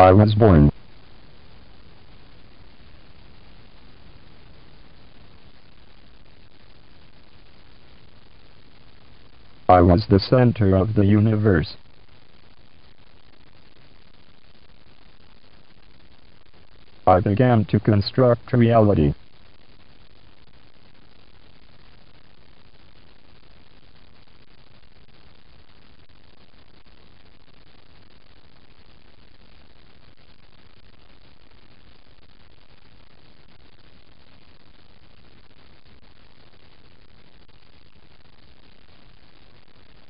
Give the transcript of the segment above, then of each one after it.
I was born. I was the center of the universe. I began to construct reality.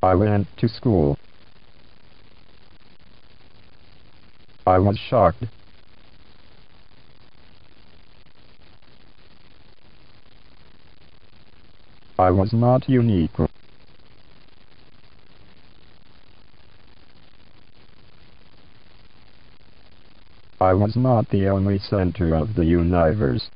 I went to school. I was shocked. I was not unique. I was not the only center of the universe.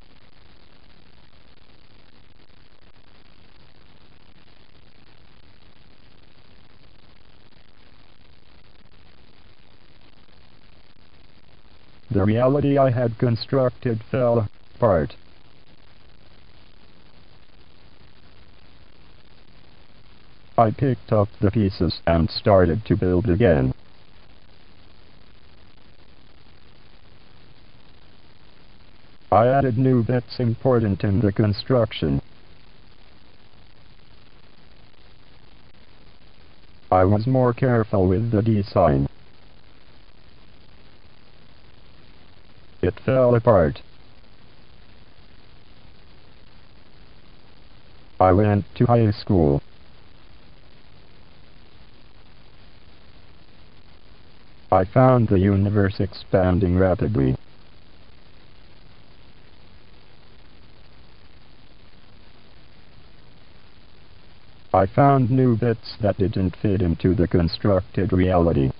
The reality I had constructed fell apart. I picked up the pieces and started to build again. I added new bits important in the construction. I was more careful with the design. It fell apart. I went to high school. I found the universe expanding rapidly. I found new bits that didn't fit into the constructed reality.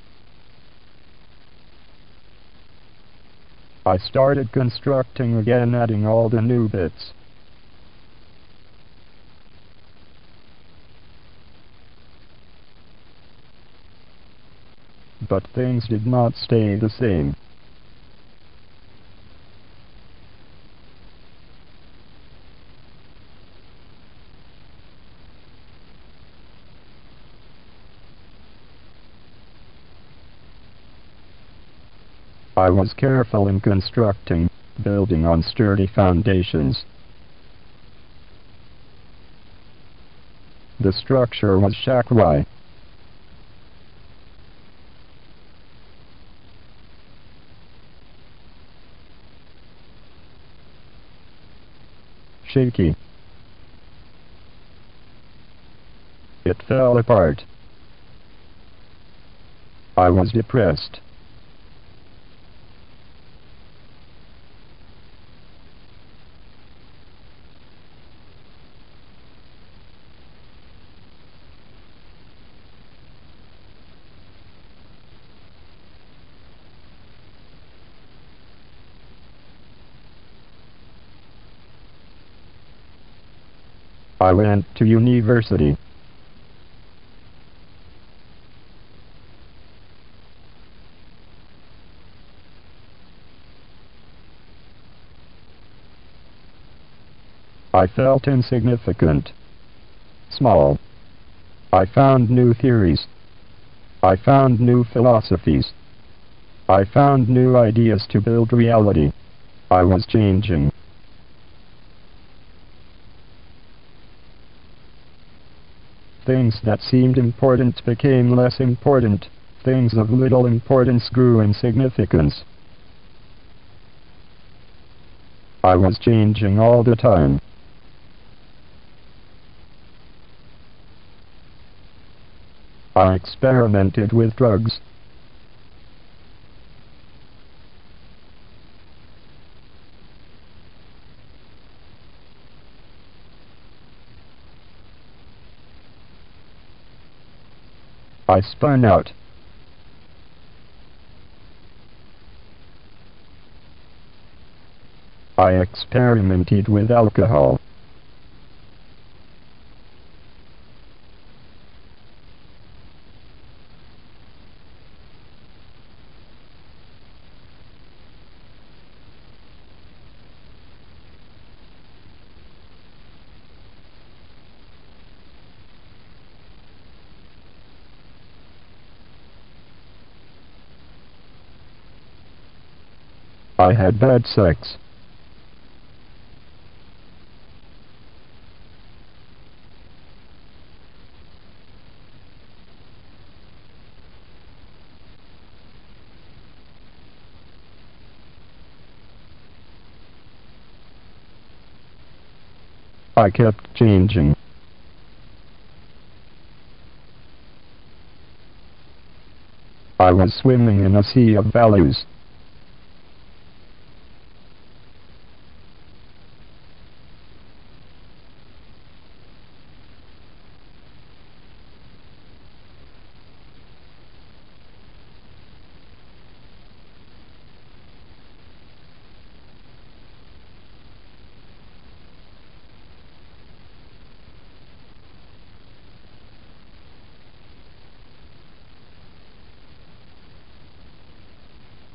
I started constructing again adding all the new bits. But things did not stay the same. I was careful in constructing, building on sturdy foundations. The structure was shaky. Shaky. It fell apart. I was depressed. I went to university. I felt insignificant. Small. I found new theories. I found new philosophies. I found new ideas to build reality. I was changing. Things that seemed important became less important. Things of little importance grew in significance. I was changing all the time. I experimented with drugs. I spun out. I experimented with alcohol. I had bad sex. I kept changing. I was swimming in a sea of values.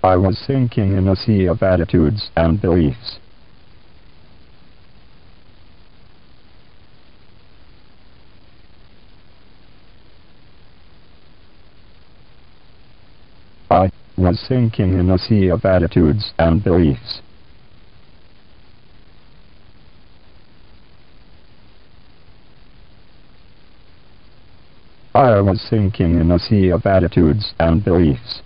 I was sinking in a sea of attitudes and beliefs. I was sinking in a sea of attitudes and beliefs. I was sinking in a sea of attitudes and beliefs.